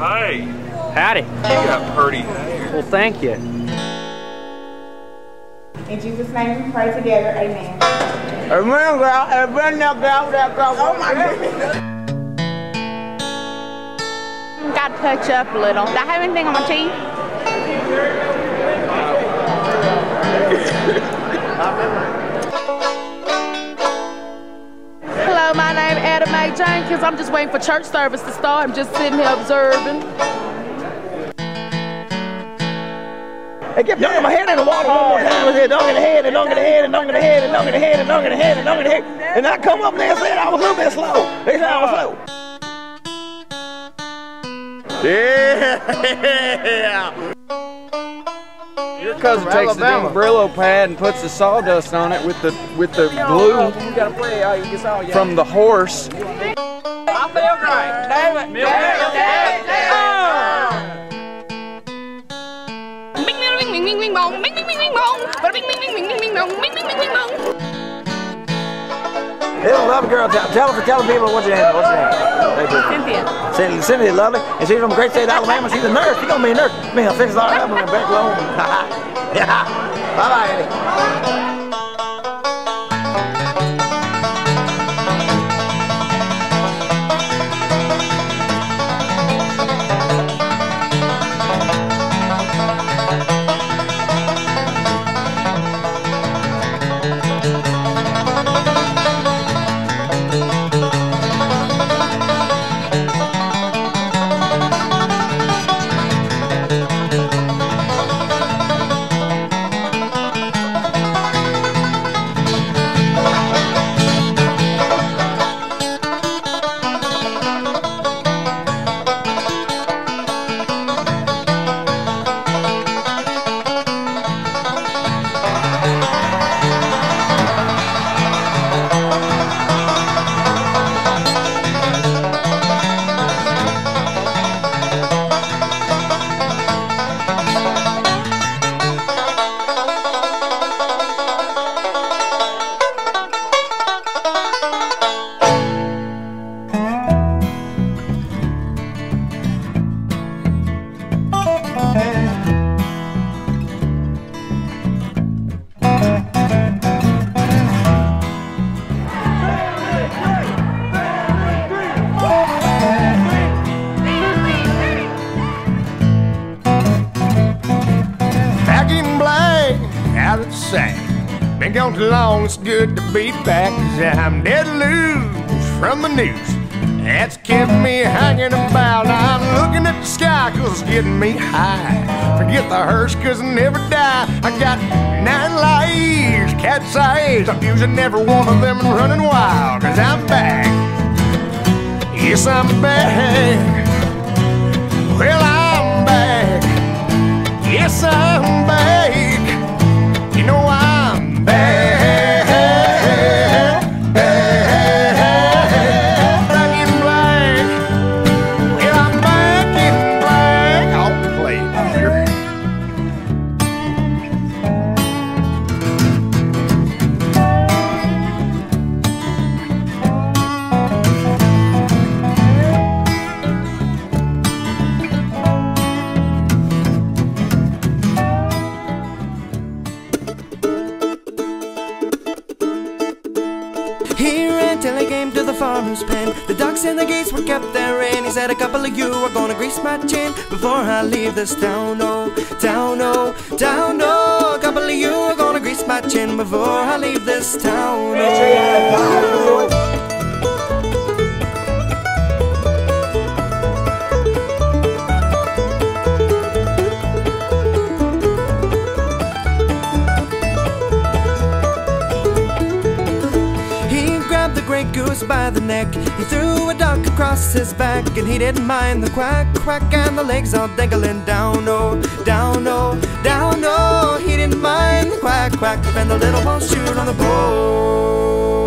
Hey, Howdy. you got pretty hair. Well, thank you. In Jesus' name we pray together. Amen. Amen, girl. Amen, now, girl. That girl. Oh, my goodness. Got to touch up a little. Do I have anything on my teeth? Hello, my name is Adam May Jenkins. I'm just waiting for church service to start. I'm just sitting here observing. Hey, get dunk my head in the water one more time. Let's say dunk in the head and dunk in the head and dunk in the head and dunk in the head and dunk in the head and dunk in the head. And I come up there and said I was a little bit slow. They said I was slow. Yeah. Your cousin takes the damn Brillo pad and puts the sawdust on it with the with the glue from the horse. I feel great. Damn it. Bing, bing, bing, bing, bing, bing, bong. Bing, bing, bing, bing, bong. Bada bing, bing, bing, bing, bing, bing, bong. Bing, bing, bing, bing, bong. Hey, love girl, tell, tell, tell people what's your name. What's your name? Hey, people. Cynthia. Cindy, Cindy, lovely. And she's from the great state of Alabama. She's a nurse. She's gonna be a nurse. Me, I'll fix all that when I'm back home. yeah. Bye bye, Eddie. Been gone too long, it's good to be back. Cause I'm dead loose from the noose. That's kept me hanging about. I'm looking at the sky cause it's getting me high. Forget the hearse cause I never die. I got nine lives, cat's eyes. I'm using every one of them and running wild cause I'm back. Yes, I'm back. He ran till he came to the farmer's pen. The ducks and the geese were kept there, and he said, A couple of you are gonna grease my chin before I leave this town. Oh, town, oh, town, oh. A couple of you are gonna grease my chin before I leave this town. Oh. The goose by the neck. He threw a duck across his back, and he didn't mind the quack, quack, and the legs all dangling down, oh, down, oh, down, oh. He didn't mind the quack, quack, and the little one shoot on the bones.